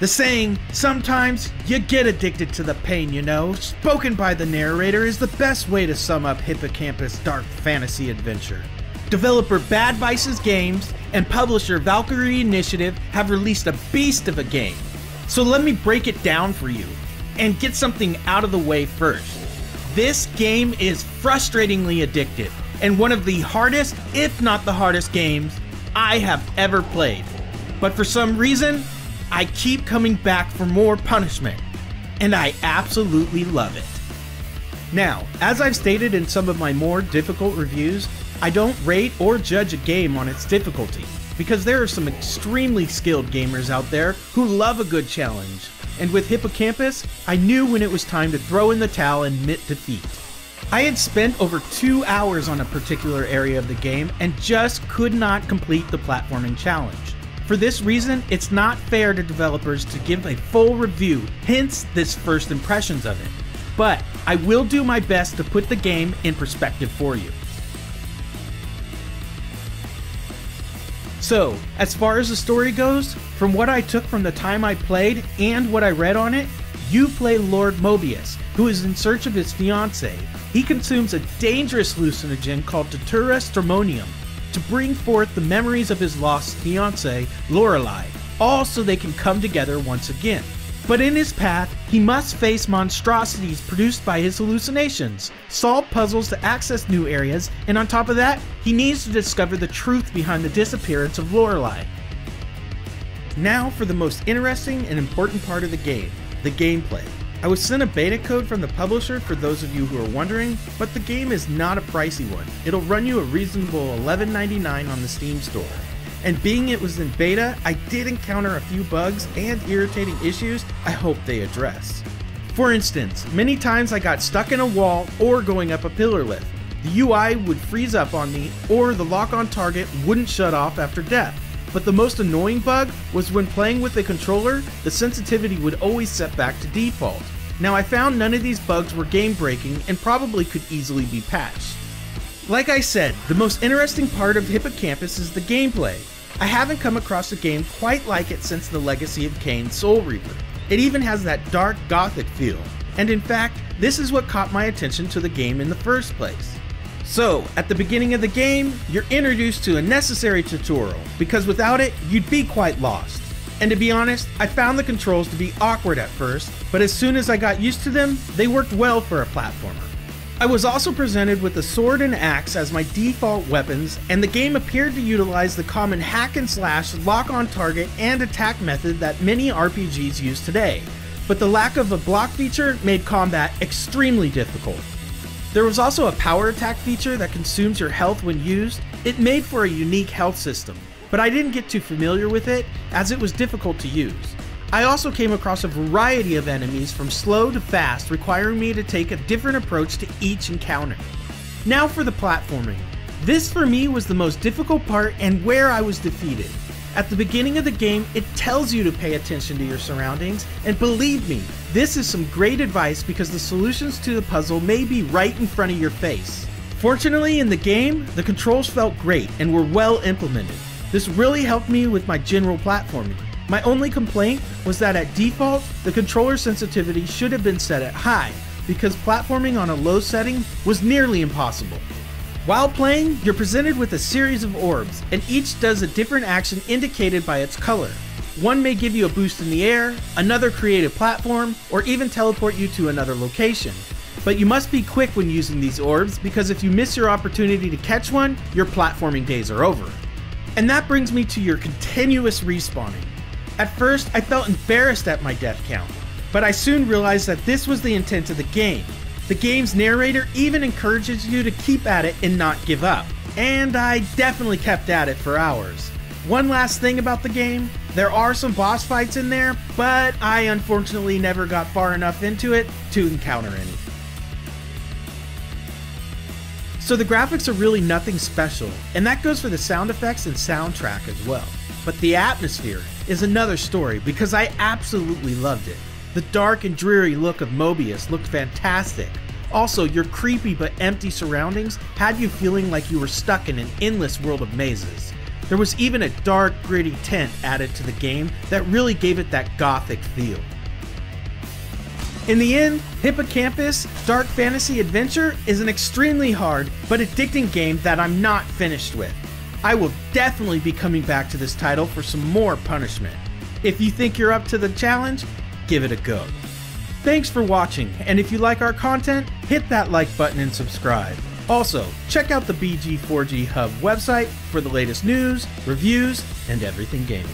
The saying, sometimes you get addicted to the pain, you know, spoken by the narrator is the best way to sum up Hippocampus' dark fantasy adventure. Developer Bad Vices Games and publisher Valkyrie Initiative have released a beast of a game. So let me break it down for you and get something out of the way first. This game is frustratingly addictive and one of the hardest, if not the hardest, games I have ever played. But for some reason, I keep coming back for more punishment, and I absolutely love it. Now, as I've stated in some of my more difficult reviews, I don't rate or judge a game on its difficulty, because there are some extremely skilled gamers out there who love a good challenge, and with Hippocampus, I knew when it was time to throw in the towel and admit defeat. I had spent over two hours on a particular area of the game and just could not complete the platforming challenge. For this reason, it's not fair to developers to give a full review, hence this first impressions of it. But I will do my best to put the game in perspective for you. So, as far as the story goes, from what I took from the time I played and what I read on it, you play Lord Mobius, who is in search of his fiancée. He consumes a dangerous hallucinogen called Datura stramonium, to bring forth the memories of his lost fiancée, Lorelei, all so they can come together once again. But in his path, he must face monstrosities produced by his hallucinations, solve puzzles to access new areas, and on top of that, he needs to discover the truth behind the disappearance of Lorelei. Now for the most interesting and important part of the game, the gameplay. I was sent a beta code from the publisher for those of you who are wondering, but the game is not a pricey one. It'll run you a reasonable $11.99 on the Steam store. And being it was in beta, I did encounter a few bugs and irritating issues I hope they address. For instance, many times I got stuck in a wall or going up a pillar lift. The UI would freeze up on me, or the lock on target wouldn't shut off after death. But the most annoying bug was when playing with the controller, the sensitivity would always set back to default. Now I found none of these bugs were game breaking and probably could easily be patched. Like I said, the most interesting part of Hippocampus is the gameplay. I haven't come across a game quite like it since the Legacy of Kain Soul Reaver. It even has that dark gothic feel, and in fact, this is what caught my attention to the game in the first place. So, at the beginning of the game, you're introduced to a necessary tutorial, because without it, you'd be quite lost. And to be honest, I found the controls to be awkward at first, but as soon as I got used to them, they worked well for a platformer. I was also presented with a sword and axe as my default weapons, and the game appeared to utilize the common hack and slash, lock on target, and attack method that many RPGs use today. But the lack of a block feature made combat extremely difficult. There was also a power attack feature that consumes your health when used. It made for a unique health system, but I didn't get too familiar with it as it was difficult to use. I also came across a variety of enemies from slow to fast, requiring me to take a different approach to each encounter. Now for the platforming. This for me was the most difficult part and where I was defeated. At the beginning of the game, it tells you to pay attention to your surroundings, and believe me, this is some great advice because the solutions to the puzzle may be right in front of your face. Fortunately, in the game, the controls felt great and were well implemented. This really helped me with my general platforming. My only complaint was that at default, the controller sensitivity should have been set at high, because platforming on a low setting was nearly impossible. While playing, you're presented with a series of orbs, and each does a different action indicated by its color. One may give you a boost in the air, another create a platform, or even teleport you to another location. But you must be quick when using these orbs because if you miss your opportunity to catch one, your platforming days are over. And that brings me to your continuous respawning. At first, I felt embarrassed at my death count, but I soon realized that this was the intent of the game. The game's narrator even encourages you to keep at it and not give up. And I definitely kept at it for hours. One last thing about the game there are some boss fights in there, but I unfortunately never got far enough into it to encounter any. So the graphics are really nothing special, and that goes for the sound effects and soundtrack as well. But the atmosphere is another story because I absolutely loved it. The dark and dreary look of Mobius looked fantastic. Also, your creepy but empty surroundings had you feeling like you were stuck in an endless world of mazes. There was even a dark, gritty tint added to the game that really gave it that gothic feel. In the end, Hippocampus Dark Fantasy Adventure is an extremely hard but addicting game that I'm not finished with. I will definitely be coming back to this title for some more punishment. If you think you're up to the challenge, give it a go. Thanks for watching, and if you like our content, hit that like button and subscribe. Also, check out the BG4G Hub website for the latest news, reviews, and everything gaming.